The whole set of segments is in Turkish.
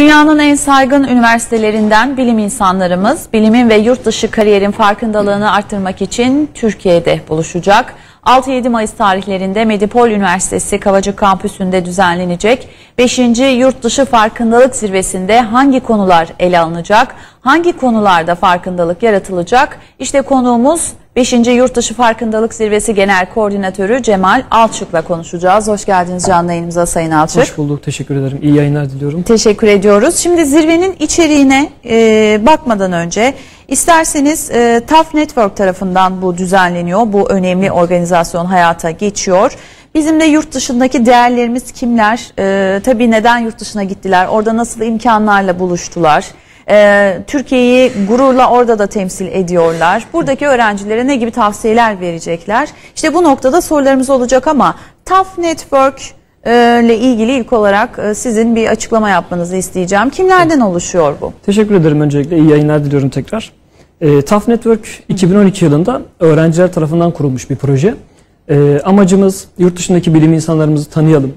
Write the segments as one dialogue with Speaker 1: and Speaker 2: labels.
Speaker 1: Dünyanın en saygın üniversitelerinden bilim insanlarımız bilimin ve yurt dışı kariyerin farkındalığını arttırmak için Türkiye'de buluşacak. 6-7 Mayıs tarihlerinde Medipol Üniversitesi Kavacık Kampüsü'nde düzenlenecek 5. Yurt Dışı Farkındalık Zirvesi'nde hangi konular ele alınacak, hangi konularda farkındalık yaratılacak? İşte konuğumuz 5. Yurtdışı Farkındalık Zirvesi Genel Koordinatörü Cemal Alçık'la konuşacağız. Hoş geldiniz canlı yayınımıza Sayın Alçık.
Speaker 2: Hoş bulduk. Teşekkür ederim. İyi yayınlar diliyorum.
Speaker 1: Teşekkür ediyoruz. Şimdi zirvenin içeriğine e, bakmadan önce isterseniz e, TAF Network tarafından bu düzenleniyor. Bu önemli organizasyon hayata geçiyor. Bizim de yurt dışındaki değerlerimiz kimler? E, tabii neden yurt dışına gittiler? Orada nasıl imkanlarla buluştular? Ee, Türkiye'yi gururla orada da temsil ediyorlar. Buradaki öğrencilere ne gibi tavsiyeler verecekler? İşte bu noktada sorularımız olacak ama TAF Network e, ile ilgili ilk olarak e, sizin bir açıklama yapmanızı isteyeceğim. Kimlerden oluşuyor bu?
Speaker 2: Teşekkür ederim öncelikle. İyi yayınlar diliyorum tekrar. E, TAF Network 2012 yılında öğrenciler tarafından kurulmuş bir proje. E, amacımız yurt dışındaki bilim insanlarımızı tanıyalım,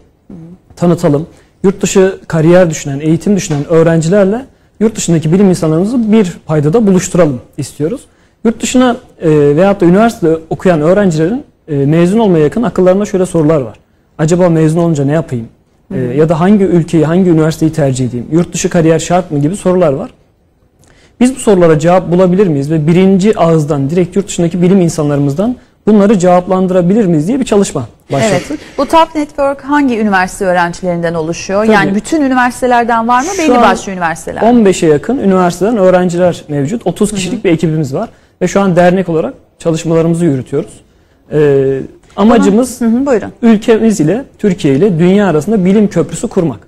Speaker 2: tanıtalım. Yurt dışı kariyer düşünen, eğitim düşünen öğrencilerle yurt dışındaki bilim insanlarımızı bir paydada buluşturalım istiyoruz. Yurt dışına e, veyahut da üniversitede okuyan öğrencilerin e, mezun olmaya yakın akıllarında şöyle sorular var. Acaba mezun olunca ne yapayım? E, ya da hangi ülkeyi, hangi üniversiteyi tercih edeyim? Yurt dışı kariyer şart mı gibi sorular var. Biz bu sorulara cevap bulabilir miyiz ve birinci ağızdan direkt yurt dışındaki bilim insanlarımızdan bunları cevaplandırabilir miyiz diye bir çalışma başlattık.
Speaker 1: Evet. Bu TAF Network hangi üniversite öğrencilerinden oluşuyor?
Speaker 2: Tabii.
Speaker 1: Yani bütün üniversitelerden var mı?
Speaker 2: Şu
Speaker 1: Belli başlı üniversiteler.
Speaker 2: 15'e yakın üniversiteden öğrenciler mevcut. 30 kişilik bir ekibimiz var ve şu an dernek olarak çalışmalarımızı yürütüyoruz. Ee, amacımız
Speaker 1: Hı hı, buyurun.
Speaker 2: ülkemiz ile Türkiye ile dünya arasında bilim köprüsü kurmak.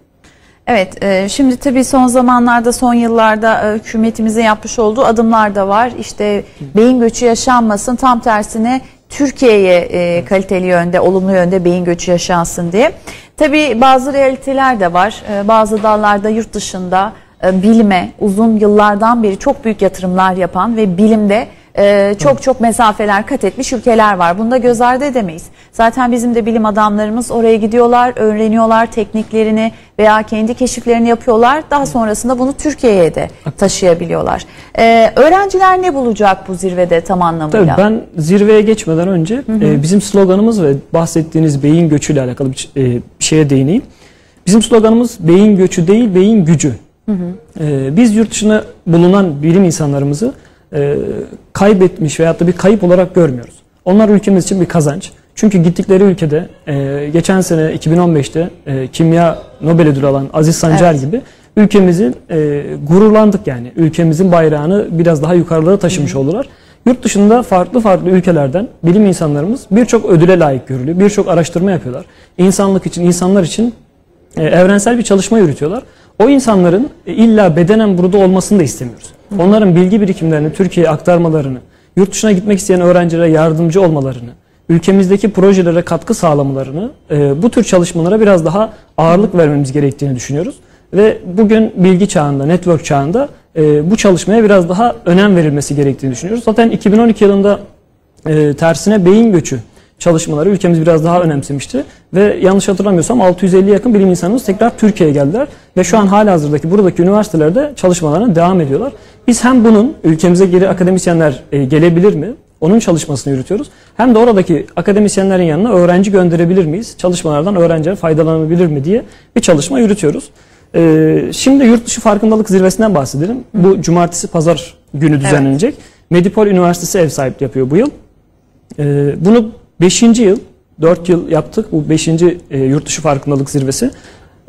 Speaker 1: Evet, e, şimdi tabii son zamanlarda, son yıllarda e, hükümetimizin yapmış olduğu adımlar da var. İşte beyin göçü yaşanmasın, tam tersine Türkiye'ye e, kaliteli yönde, olumlu yönde beyin göçü yaşansın diye. Tabii bazı realiteler de var. E, bazı dallarda yurt dışında e, bilime uzun yıllardan beri çok büyük yatırımlar yapan ve bilimde e, çok çok mesafeler kat etmiş ülkeler var. Bunu da göz ardı edemeyiz. Zaten bizim de bilim adamlarımız oraya gidiyorlar, öğreniyorlar tekniklerini veya kendi keşiflerini yapıyorlar. Daha sonrasında bunu Türkiye'ye de taşıyabiliyorlar. E, öğrenciler ne bulacak bu zirvede tam anlamıyla?
Speaker 2: Tabii ben zirveye geçmeden önce e, bizim sloganımız ve bahsettiğiniz beyin göçüyle alakalı bir, e, bir şeye değineyim. Bizim sloganımız beyin göçü değil, beyin gücü. E, biz yurt dışına bulunan bilim insanlarımızı e, kaybetmiş veyahut da bir kayıp olarak görmüyoruz. Onlar ülkemiz için bir kazanç. Çünkü gittikleri ülkede e, geçen sene 2015'te e, kimya Nobel ödülü alan Aziz Sancar
Speaker 1: Evet.
Speaker 2: gibi ülkemizin e, gururlandık yani. Ülkemizin bayrağını biraz daha yukarılara taşımış oldular. Yurt dışında farklı farklı ülkelerden bilim insanlarımız birçok ödüle layık görülüyor. Birçok araştırma yapıyorlar. İnsanlık için, insanlar için e, evrensel bir çalışma yürütüyorlar. O insanların e, illa bedenen burada olmasını da istemiyoruz. Onların bilgi birikimlerini Türkiye'ye aktarmalarını, yurt dışına gitmek isteyen öğrencilere yardımcı olmalarını, ülkemizdeki projelere katkı sağlamalarını, e, bu tür çalışmalara biraz daha ağırlık vermemiz gerektiğini düşünüyoruz. Ve bugün bilgi çağında, network çağında e, bu çalışmaya biraz daha önem verilmesi gerektiğini düşünüyoruz. Zaten 2012 yılında tersine beyin göçü çalışmaları ülkemiz biraz daha önemsemişti. Ve yanlış hatırlamıyorsam 650 yakın bilim insanımız tekrar Türkiye'ye geldiler. Ve şu an halihazırdaki buradaki üniversitelerde çalışmalarına devam ediyorlar. Biz hem bunun ülkemize geri akademisyenler e, gelebilir mi? Onun çalışmasını yürütüyoruz. Hem de oradaki akademisyenlerin yanına öğrenci gönderebilir miyiz? Çalışmalardan öğrenciler faydalanabilir mi diye bir çalışma yürütüyoruz. Ee, şimdi yurt dışı farkındalık zirvesinden bahsedelim. Bu cumartesi pazar günü düzenlenecek. Medipol Üniversitesi ev sahipliği yapıyor bu yıl. Ee, bunu 5. yıl, 4 yıl yaptık. Bu 5. E, yurt dışı farkındalık zirvesi.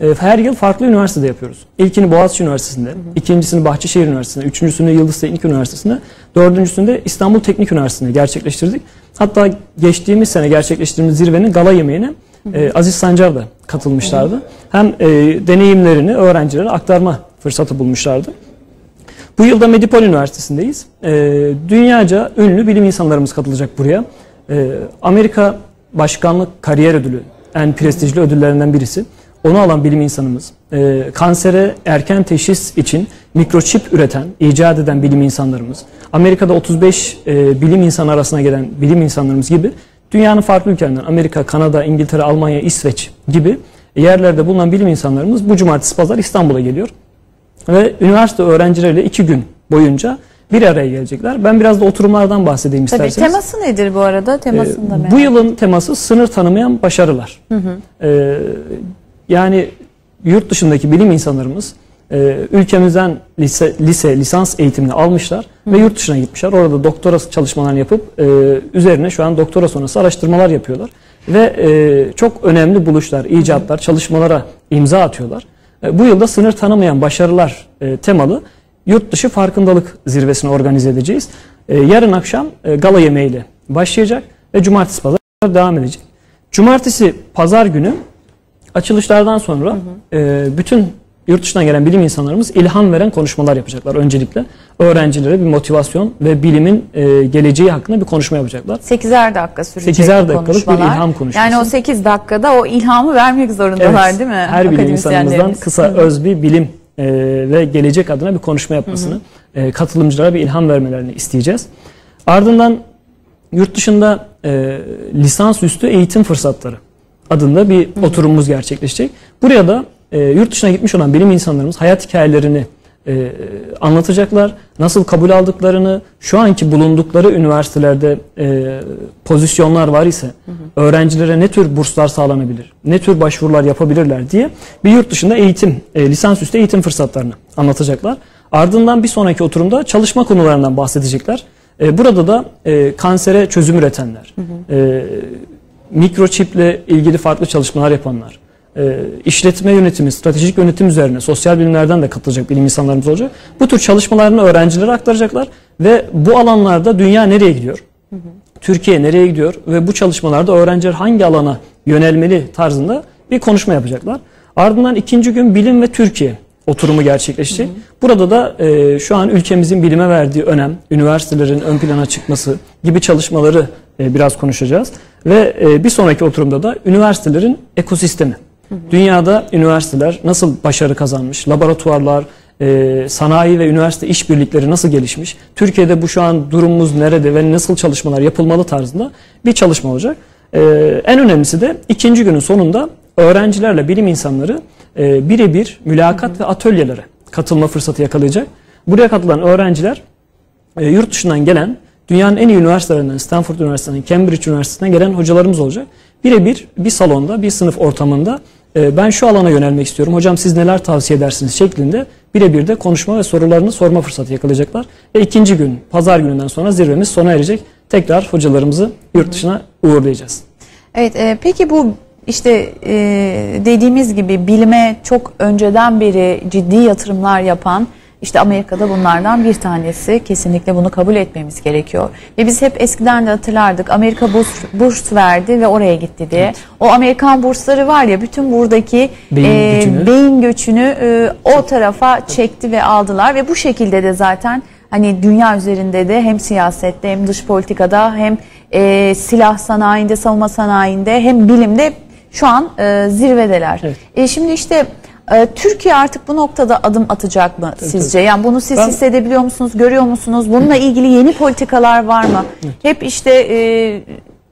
Speaker 2: E, her yıl farklı üniversitede yapıyoruz. İlkini Boğaziçi Üniversitesi'nde, ikincisini Bahçeşehir Üniversitesi'nde, üçüncüsünü Yıldız Teknik Üniversitesi'nde, dördüncüsünü de İstanbul Teknik Üniversitesi'nde gerçekleştirdik. Hatta geçtiğimiz sene gerçekleştirdiğimiz zirvenin gala yemeğine e, Aziz Sancar da katılmışlardı. Hem e, deneyimlerini öğrencilere aktarma fırsatı bulmuşlardı. Bu yılda Medipol Üniversitesi'ndeyiz. Ee, dünyaca ünlü bilim insanlarımız katılacak buraya. Ee, Amerika Başkanlık Kariyer Ödülü en prestijli ödüllerinden birisi. Onu alan bilim insanımız. Ee, kansere erken teşhis için mikroçip üreten, icat eden bilim insanlarımız. Amerika'da 35 e, bilim insanı arasına gelen bilim insanlarımız gibi dünyanın farklı ülkelerinden Amerika, Kanada, İngiltere, Almanya, İsveç gibi yerlerde bulunan bilim insanlarımız bu cumartesi pazar İstanbul'a geliyor. Ve üniversite öğrencileriyle iki gün boyunca bir araya gelecekler. Ben biraz da oturumlardan bahsedeyim
Speaker 1: Tabii
Speaker 2: isterseniz.
Speaker 1: teması nedir bu arada? Temasını da
Speaker 2: Ee,
Speaker 1: merak
Speaker 2: bu yılın teması sınır tanımayan başarılar. Ee, yani yurt dışındaki bilim insanlarımız e, ülkemizden lise, lise, lisans eğitimini almışlar ve yurt dışına gitmişler. Orada doktora çalışmalarını yapıp e, üzerine şu an doktora sonrası araştırmalar yapıyorlar. Ve e, çok önemli buluşlar, icatlar, çalışmalara imza atıyorlar. E, bu yılda sınır tanımayan başarılar e, temalı yurt dışı farkındalık zirvesini organize edeceğiz. E, yarın akşam e, gala yemeğiyle başlayacak ve cumartesi pazar devam edecek. Cumartesi pazar günü açılışlardan sonra e, bütün yurt dışından gelen bilim insanlarımız ilham veren konuşmalar yapacaklar öncelikle. Öğrencilere bir motivasyon ve bilimin e, geleceği hakkında bir konuşma yapacaklar.
Speaker 1: 8'er dakika sürecek
Speaker 2: 8'er dakikalık bir ilham konuşması.
Speaker 1: Yani o 8 dakikada o ilhamı vermek zorundalar
Speaker 2: Evet,
Speaker 1: değil mi?
Speaker 2: Her bilim insanımızdan kısa öz bir bilim e, ve gelecek adına bir konuşma yapmasını, e, katılımcılara bir ilham vermelerini isteyeceğiz. Ardından yurt dışında e, lisansüstü eğitim fırsatları adında bir oturumumuz gerçekleşecek. Buraya da e, yurt dışına gitmiş olan bilim insanlarımız hayat hikayelerini e, anlatacaklar. Nasıl kabul aldıklarını, şu anki bulundukları üniversitelerde e, pozisyonlar var ise öğrencilere ne tür burslar sağlanabilir, ne tür başvurular yapabilirler diye bir yurt dışında eğitim, e, lisansüstü eğitim fırsatlarını anlatacaklar. Ardından bir sonraki oturumda çalışma konularından bahsedecekler. E, burada da e, kansere çözüm üretenler, e, mikroçiple ilgili farklı çalışmalar yapanlar, e, işletme yönetimi, stratejik yönetim üzerine sosyal bilimlerden de katılacak bilim insanlarımız olacak. Bu tür çalışmalarını öğrencilere aktaracaklar ve bu alanlarda dünya nereye gidiyor? Türkiye nereye gidiyor ve bu çalışmalarda öğrenciler hangi alana yönelmeli tarzında bir konuşma yapacaklar. Ardından ikinci gün bilim ve Türkiye oturumu gerçekleşecek. Burada da e, şu an ülkemizin bilime verdiği önem, üniversitelerin ön plana çıkması gibi çalışmaları e, biraz konuşacağız. Ve e, bir sonraki oturumda da üniversitelerin ekosistemi. Dünyada üniversiteler nasıl başarı kazanmış, laboratuvarlar, e, sanayi ve üniversite işbirlikleri nasıl gelişmiş, Türkiye'de bu şu an durumumuz nerede ve nasıl çalışmalar yapılmalı tarzında bir çalışma olacak. E, en önemlisi de ikinci günün sonunda öğrencilerle bilim insanları e, birebir mülakat ve atölyelere katılma fırsatı yakalayacak. Buraya katılan öğrenciler e, yurt dışından gelen dünyanın en iyi üniversitelerinden Stanford Üniversitesi'nden, Cambridge Üniversitesi'nden gelen hocalarımız olacak. Birebir bir salonda, bir sınıf ortamında ben şu alana yönelmek istiyorum. Hocam siz neler tavsiye edersiniz şeklinde birebir de konuşma ve sorularını sorma fırsatı yakalayacaklar. Ve ikinci gün, pazar gününden sonra zirvemiz sona erecek. Tekrar hocalarımızı yurt dışına uğurlayacağız.
Speaker 1: Evet, e, peki bu işte e, dediğimiz gibi bilime çok önceden beri ciddi yatırımlar yapan işte Amerika'da bunlardan bir tanesi. Kesinlikle bunu kabul etmemiz gerekiyor. Ve biz hep eskiden de hatırlardık. Amerika burs, burs verdi ve oraya gitti diye. O Amerikan bursları var ya bütün buradaki
Speaker 2: Beyin
Speaker 1: e,
Speaker 2: göçünü.
Speaker 1: beyin göçünü e, o tarafa çekti ve aldılar ve bu şekilde de zaten hani dünya üzerinde de hem siyasette hem dış politikada hem e, silah sanayinde, savunma sanayinde hem bilimde şu an e, zirvedeler.
Speaker 2: Evet.
Speaker 1: E, şimdi işte Türkiye artık bu noktada adım atacak mı sizce? Yani bunu siz
Speaker 2: Ben-
Speaker 1: hissedebiliyor musunuz, görüyor musunuz? Bununla ilgili yeni politikalar var mı? Hep işte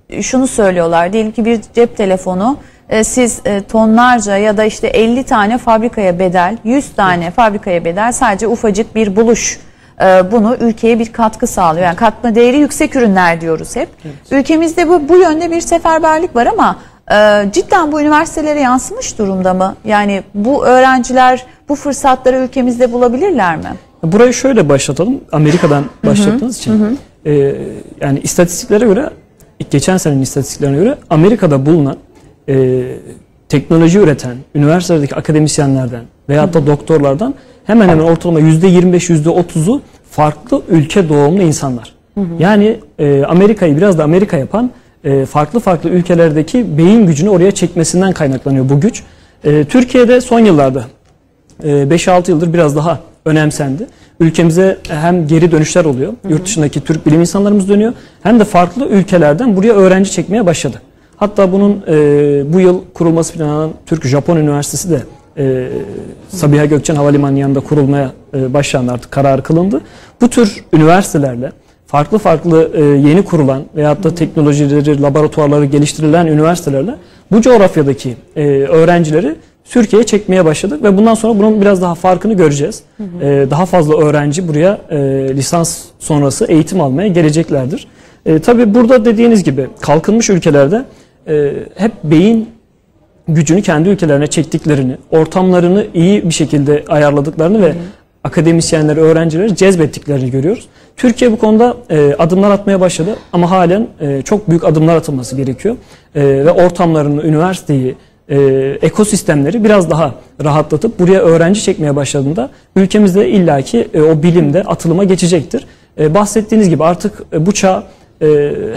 Speaker 1: e, şunu söylüyorlar. Diyelim ki bir cep telefonu e, siz e, tonlarca ya da işte 50 tane fabrikaya bedel, 100 tane fabrikaya bedel sadece ufacık bir buluş e, bunu ülkeye bir katkı sağlıyor. Yani katma değeri yüksek ürünler diyoruz hep. Ülkemizde bu bu yönde bir seferberlik var ama e, cidden bu üniversitelere yansımış durumda mı? Yani bu öğrenciler bu fırsatları ülkemizde bulabilirler mi?
Speaker 2: Burayı şöyle başlatalım. Amerika'dan başlattığınız için. Ee, yani istatistiklere göre, geçen senenin istatistiklerine göre Amerika'da bulunan e, teknoloji üreten üniversitelerdeki akademisyenlerden veyahut da doktorlardan hemen hemen ortalama %25, %30'u farklı ülke doğumlu insanlar. Yani e, Amerika'yı biraz da Amerika yapan e, farklı farklı ülkelerdeki beyin gücünü oraya çekmesinden kaynaklanıyor bu güç. E, Türkiye'de son yıllarda e, 5-6 yıldır biraz daha önemsendi. Ülkemize hem geri dönüşler oluyor. Yurt dışındaki Türk bilim insanlarımız dönüyor. Hem de farklı ülkelerden buraya öğrenci çekmeye başladı. Hatta bunun e, bu yıl kurulması planlanan Türk-Japon Üniversitesi de e, Sabiha Gökçen Havalimanı yanında kurulmaya e, başlandı artık karar kılındı. Bu tür üniversitelerle farklı farklı e, yeni kurulan veyahut da teknolojileri, laboratuvarları geliştirilen üniversitelerle bu coğrafyadaki e, öğrencileri Türkiye'ye çekmeye başladık ve bundan sonra bunun biraz daha farkını göreceğiz. E, daha fazla öğrenci buraya e, lisans sonrası eğitim almaya geleceklerdir. E, tabii burada dediğiniz gibi kalkınmış ülkelerde e, hep beyin gücünü kendi ülkelerine çektiklerini, ortamlarını iyi bir şekilde ayarladıklarını ve akademisyenleri, öğrencileri cezbettiklerini görüyoruz. Türkiye bu konuda e, adımlar atmaya başladı ama halen e, çok büyük adımlar atılması gerekiyor. E, ve ortamlarını, üniversiteyi, e, ekosistemleri biraz daha rahatlatıp buraya öğrenci çekmeye başladığında ülkemizde illaki e, o bilimde atılıma geçecektir. E, bahsettiğiniz gibi artık e, bu çağ e,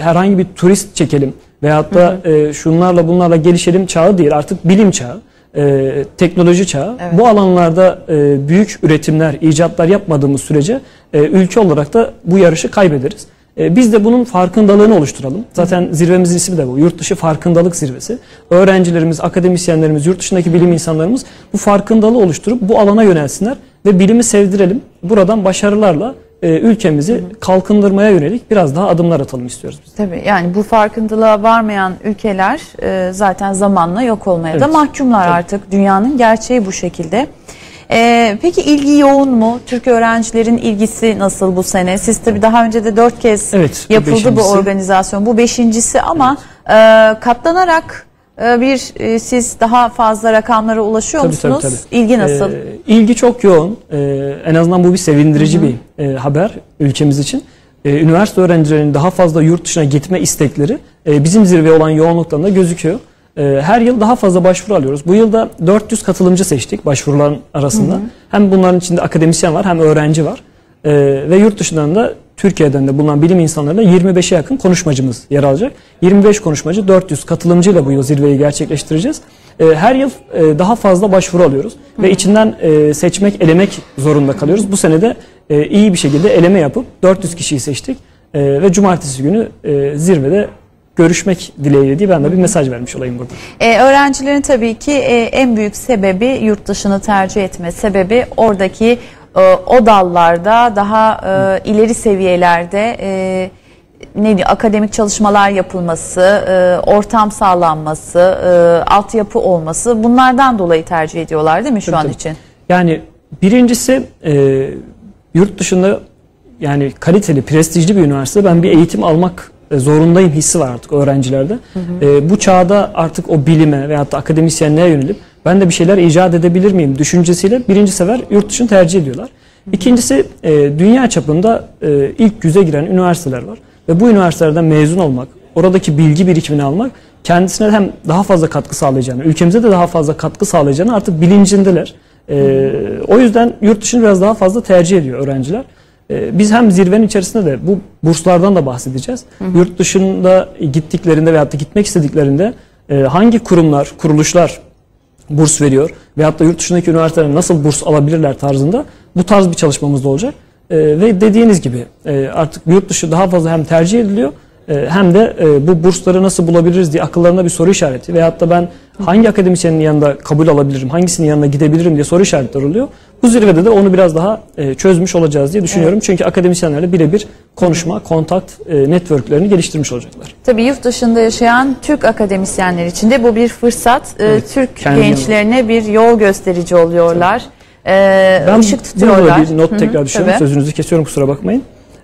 Speaker 2: herhangi bir turist çekelim veyahut da e, şunlarla bunlarla gelişelim çağı değil artık bilim çağı, e, teknoloji çağı.
Speaker 1: Evet.
Speaker 2: Bu alanlarda e, büyük üretimler, icatlar yapmadığımız sürece e, ülke olarak da bu yarışı kaybederiz. E, biz de bunun farkındalığını oluşturalım. Zaten zirvemizin ismi de bu. Yurt dışı farkındalık zirvesi. Öğrencilerimiz, akademisyenlerimiz, yurt dışındaki bilim insanlarımız bu farkındalığı oluşturup bu alana yönelsinler ve bilimi sevdirelim. Buradan başarılarla e, ülkemizi kalkındırmaya yönelik biraz daha adımlar atalım istiyoruz biz.
Speaker 1: Tabii yani bu farkındalığa varmayan ülkeler e, zaten zamanla yok olmaya da
Speaker 2: Evet.
Speaker 1: mahkumlar
Speaker 2: Tabii.
Speaker 1: artık. Dünyanın gerçeği bu şekilde. E, peki ilgi yoğun mu? Türk öğrencilerin ilgisi nasıl bu sene? Siz tabii daha önce de dört kez
Speaker 2: Evet, bu
Speaker 1: yapıldı bu
Speaker 2: beşincisi.
Speaker 1: organizasyon. Bu beşincisi ama e, katlanarak bir e, siz daha fazla rakamlara ulaşıyor
Speaker 2: Tabii, tabii,
Speaker 1: musunuz?
Speaker 2: tabii.
Speaker 1: İlgi nasıl?
Speaker 2: Ee, ilgi çok yoğun. Ee, en azından bu bir sevindirici bir e, haber ülkemiz için. Ee, üniversite öğrencilerinin daha fazla yurt dışına gitme istekleri e, bizim zirve olan yoğunluktan da gözüküyor. Ee, her yıl daha fazla başvuru alıyoruz. Bu yılda 400 katılımcı seçtik başvuruların arasında. Hem bunların içinde akademisyen var hem öğrenci var. Ee, ve yurt dışından da Türkiye'den de bulunan bilim insanlarıyla 25'e yakın konuşmacımız yer alacak. 25 konuşmacı 400 katılımcıyla bu yıl zirveyi gerçekleştireceğiz. Ee, her yıl e, daha fazla başvuru alıyoruz ve içinden e, seçmek, elemek zorunda kalıyoruz. Bu sene de e, iyi bir şekilde eleme yapıp 400 kişiyi seçtik ve cumartesi günü zirvede görüşmek dileğiyle diye ben de bir mesaj vermiş olayım burada.
Speaker 1: Ee, öğrencilerin tabii ki e, en büyük sebebi yurt dışını tercih etme sebebi oradaki o dallarda daha e, ileri seviyelerde e, ne diyor akademik çalışmalar yapılması, e, ortam sağlanması, e, altyapı olması bunlardan dolayı tercih ediyorlar değil mi şu
Speaker 2: Tabii,
Speaker 1: an
Speaker 2: tabii.
Speaker 1: için?
Speaker 2: Yani birincisi e, yurt dışında yani kaliteli, prestijli bir üniversite ben bir eğitim almak e, zorundayım hissi var artık öğrencilerde. E, bu çağda artık o bilime veyahut da akademisyenliğe yönelip ben de bir şeyler icat edebilir miyim düşüncesiyle birinci sefer yurt dışını tercih ediyorlar. İkincisi e, dünya çapında e, ilk yüze giren üniversiteler var. Ve bu üniversitelerden mezun olmak, oradaki bilgi birikimini almak kendisine hem daha fazla katkı sağlayacağını, ülkemize de daha fazla katkı sağlayacağını artık bilincindeler. Ee, o yüzden yurt dışını biraz daha fazla tercih ediyor öğrenciler. Ee, biz hem zirvenin içerisinde de bu burslardan da bahsedeceğiz. Yurt dışında gittiklerinde veyahut da gitmek istediklerinde e, hangi kurumlar, kuruluşlar burs veriyor veyahut da yurt dışındaki üniversiteler nasıl burs alabilirler tarzında bu tarz bir çalışmamız da olacak. Ee, ve dediğiniz gibi e, artık yurt dışı daha fazla hem tercih ediliyor e, hem de e, bu bursları nasıl bulabiliriz diye akıllarında bir soru işareti veyahut da ben hangi akademisyenin yanında kabul alabilirim, hangisinin yanına gidebilirim diye soru işaretleri oluyor. Bu zirvede de onu biraz daha e, çözmüş olacağız diye düşünüyorum. Çünkü akademisyenlerle birebir konuşma, kontakt, e, networklerini geliştirmiş olacaklar.
Speaker 1: Tabii yurt dışında yaşayan Türk akademisyenler için de bu bir fırsat. Ee,
Speaker 2: Evet,
Speaker 1: Türk gençlerine bir yol gösterici oluyorlar. Ee,
Speaker 2: Ben
Speaker 1: ışık tutuyorlar.
Speaker 2: bir not
Speaker 1: Hı hı,
Speaker 2: tekrar düşüyorum.
Speaker 1: tabii.
Speaker 2: Sözünüzü kesiyorum kusura bakmayın.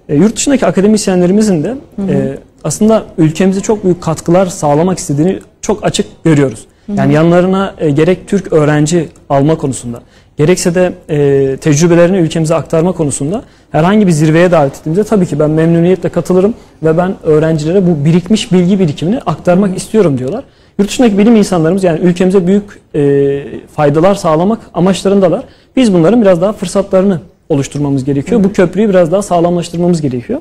Speaker 2: E, yurt dışındaki akademisyenlerimizin de e, aslında ülkemize çok büyük katkılar sağlamak istediğini çok açık görüyoruz. Yani yanlarına e, gerek Türk öğrenci alma konusunda, gerekse de e, tecrübelerini ülkemize aktarma konusunda herhangi bir zirveye davet ettiğimizde tabii ki ben memnuniyetle katılırım ve ben öğrencilere bu birikmiş bilgi birikimini aktarmak istiyorum diyorlar. Yurt dışındaki bilim insanlarımız yani ülkemize büyük e, faydalar sağlamak amaçlarındalar. Biz bunların biraz daha fırsatlarını oluşturmamız gerekiyor. Bu köprüyü biraz daha sağlamlaştırmamız gerekiyor.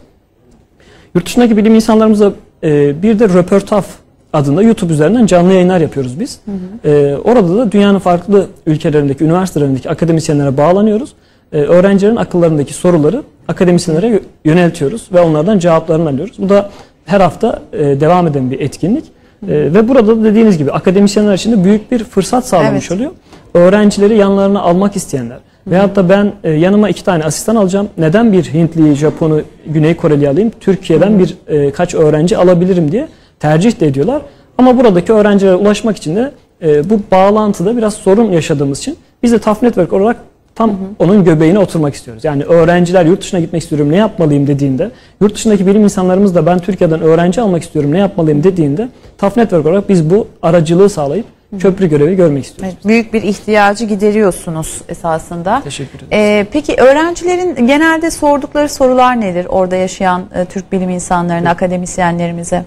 Speaker 2: Yurt dışındaki bilim insanlarımıza e, bir de Röportaf adında YouTube üzerinden canlı yayınlar yapıyoruz biz. E, orada da dünyanın farklı ülkelerindeki, üniversitelerindeki akademisyenlere bağlanıyoruz. E, öğrencilerin akıllarındaki soruları akademisyenlere yö- yöneltiyoruz ve onlardan cevaplarını alıyoruz. Bu da her hafta e, devam eden bir etkinlik. E, ve burada da dediğiniz gibi akademisyenler için de büyük bir fırsat sağlamış
Speaker 1: Evet.
Speaker 2: oluyor. Öğrencileri yanlarına almak isteyenler veyahut da ben e, yanıma iki tane asistan alacağım. Neden bir Hintli, Japonu, Güney Koreli alayım? Türkiye'den bir e, kaç öğrenci alabilirim diye tercih de ediyorlar. Ama buradaki öğrencilere ulaşmak için de e, bu bağlantıda biraz sorun yaşadığımız için biz de TAF Network olarak tam onun göbeğine oturmak istiyoruz. Yani öğrenciler yurt dışına gitmek istiyorum ne yapmalıyım dediğinde, yurt dışındaki bilim insanlarımız da ben Türkiye'den öğrenci almak istiyorum ne yapmalıyım dediğinde TAF Network olarak biz bu aracılığı sağlayıp köprü görevi görmek istiyoruz.
Speaker 1: Evet, büyük bir ihtiyacı gideriyorsunuz esasında.
Speaker 2: Teşekkür ederim.
Speaker 1: Ee, peki öğrencilerin genelde sordukları sorular nedir orada yaşayan e, Türk bilim insanlarına, akademisyenlerimize?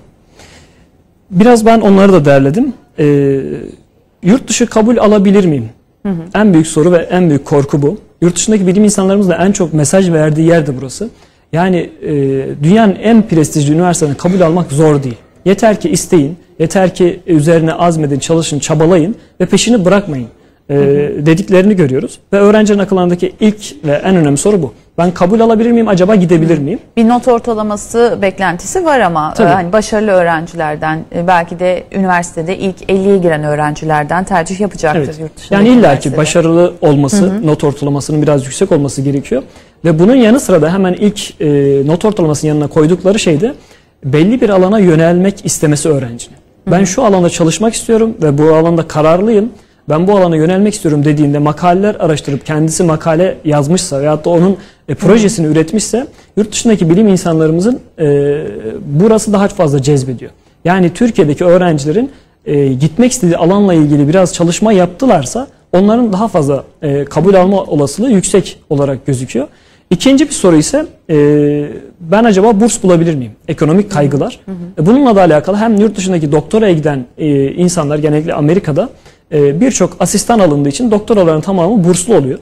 Speaker 2: Biraz ben onları da derledim. Ee, yurt dışı kabul alabilir miyim? En büyük soru ve en büyük korku bu. Yurt dışındaki bilim insanlarımızla en çok mesaj verdiği yer de burası. Yani e, dünyanın en prestijli üniversitelerine kabul almak zor değil. Yeter ki isteyin, yeter ki üzerine azmedin, çalışın, çabalayın ve peşini bırakmayın e, dediklerini görüyoruz. Ve öğrencilerin akıllarındaki ilk ve en önemli soru bu. Ben kabul alabilir miyim, acaba gidebilir miyim?
Speaker 1: Bir not ortalaması beklentisi var ama
Speaker 2: Tabii.
Speaker 1: e, hani başarılı öğrencilerden e, belki de üniversitede ilk 50'ye giren öğrencilerden tercih yapacaktır
Speaker 2: Evet.
Speaker 1: yurt dışındaki
Speaker 2: Yani illaki
Speaker 1: üniversitede.
Speaker 2: başarılı olması, not ortalamasının biraz yüksek olması gerekiyor. Ve bunun yanı sıra da hemen ilk e, not ortalamasının yanına koydukları şey de belli bir alana yönelmek istemesi öğrencinin. Ben şu alanda çalışmak istiyorum ve bu alanda kararlıyım. Ben bu alana yönelmek istiyorum dediğinde makaleler araştırıp kendisi makale yazmışsa veyahut da onun e, projesini üretmişse yurt dışındaki bilim insanlarımızın e, burası daha fazla cezbediyor. Yani Türkiye'deki öğrencilerin e, gitmek istediği alanla ilgili biraz çalışma yaptılarsa onların daha fazla e, kabul alma olasılığı yüksek olarak gözüküyor. İkinci bir soru ise e, ben acaba burs bulabilir miyim? Ekonomik kaygılar. E, Bununla da alakalı hem yurt dışındaki doktoraya giden e, insanlar genellikle Amerika'da e, birçok asistan alındığı için doktoraların tamamı burslu oluyor.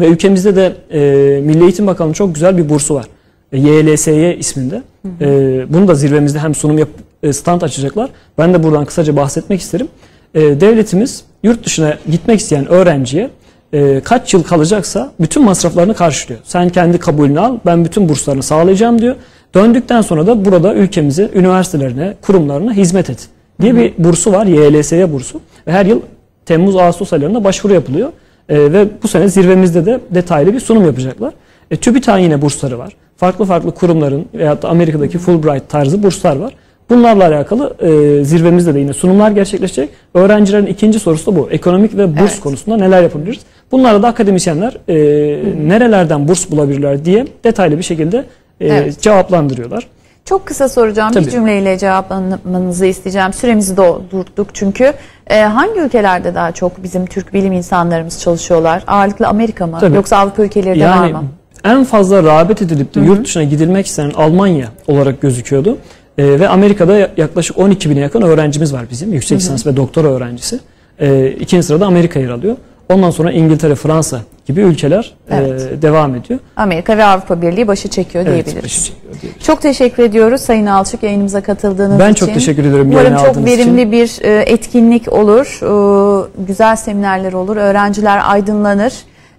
Speaker 2: Ve ülkemizde de e, Milli Eğitim Bakanlığı'nın çok güzel bir bursu var. E, YLSY isminde. E, bunu da zirvemizde hem sunum yap, e, stand açacaklar. Ben de buradan kısaca bahsetmek isterim. E, devletimiz yurt dışına gitmek isteyen öğrenciye e, kaç yıl kalacaksa bütün masraflarını karşılıyor. Sen kendi kabulünü al, ben bütün burslarını sağlayacağım diyor. Döndükten sonra da burada ülkemize, üniversitelerine, kurumlarına hizmet et diye bir bursu var. YLSY bursu. Ve her yıl Temmuz-Ağustos aylarında başvuru yapılıyor. E, ve bu sene zirvemizde de detaylı bir sunum yapacaklar. E, TÜBİTAK'ın yine bursları var. Farklı farklı kurumların veyahut da Amerika'daki Fulbright tarzı burslar var. Bunlarla alakalı e, zirvemizde de yine sunumlar gerçekleşecek. Öğrencilerin ikinci sorusu da bu. Ekonomik ve burs
Speaker 1: Evet.
Speaker 2: konusunda neler yapabiliriz? Bunlara da akademisyenler e, nerelerden burs bulabilirler diye detaylı bir şekilde e,
Speaker 1: Evet.
Speaker 2: cevaplandırıyorlar.
Speaker 1: Çok kısa soracağım.
Speaker 2: Tabii.
Speaker 1: Bir cümleyle cevaplamanızı isteyeceğim. Süremizi doldurduk çünkü. Ee, hangi ülkelerde daha çok bizim Türk bilim insanlarımız çalışıyorlar? Ağırlıklı Amerika mı?
Speaker 2: Tabii.
Speaker 1: Yoksa Avrupa ülkeleri de var
Speaker 2: Yani
Speaker 1: mı?
Speaker 2: en fazla rağbet edilip de yurt dışına gidilmek isteyen Almanya olarak gözüküyordu. Ee, ve Amerika'da ya- yaklaşık 12 bine yakın öğrencimiz var bizim. Yüksek lisans ve doktora öğrencisi. Ee, ikinci sırada Amerika yer alıyor. Ondan sonra İngiltere, Fransa gibi ülkeler e,
Speaker 1: Evet.
Speaker 2: devam ediyor.
Speaker 1: Amerika ve Avrupa Birliği başı çekiyor
Speaker 2: Evet,
Speaker 1: diyebiliriz.
Speaker 2: başı çekiyor diyebiliriz.
Speaker 1: Çok teşekkür ediyoruz Sayın Alçık yayınımıza katıldığınız
Speaker 2: Ben
Speaker 1: için.
Speaker 2: çok teşekkür ediyorum
Speaker 1: Umarım çok verimli
Speaker 2: için.
Speaker 1: bir e, etkinlik olur. E, Güzel seminerler olur. Öğrenciler aydınlanır.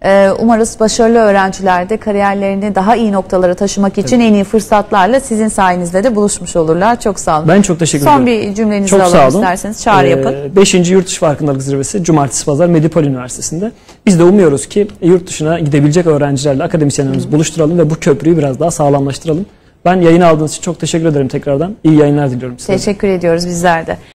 Speaker 1: E, Umarız başarılı öğrenciler de kariyerlerini daha iyi noktalara taşımak için en iyi fırsatlarla sizin sayenizde de buluşmuş olurlar. Çok sağ olun.
Speaker 2: Ben çok teşekkür
Speaker 1: Son
Speaker 2: ederim.
Speaker 1: bir cümlenizi
Speaker 2: Çok
Speaker 1: alalım isterseniz. Çağrı
Speaker 2: Ee,
Speaker 1: yapın.
Speaker 2: 5. Yurt dışı farkındalık zirvesi Cumartesi Pazar Medipol Üniversitesi'nde. Biz de umuyoruz ki yurt dışına gidebilecek öğrencilerle akademisyenlerimizi buluşturalım ve bu köprüyü biraz daha sağlamlaştıralım. Ben yayın aldığınız için çok teşekkür ederim tekrardan. İyi yayınlar diliyorum size.
Speaker 1: Teşekkür ediyoruz bizler de.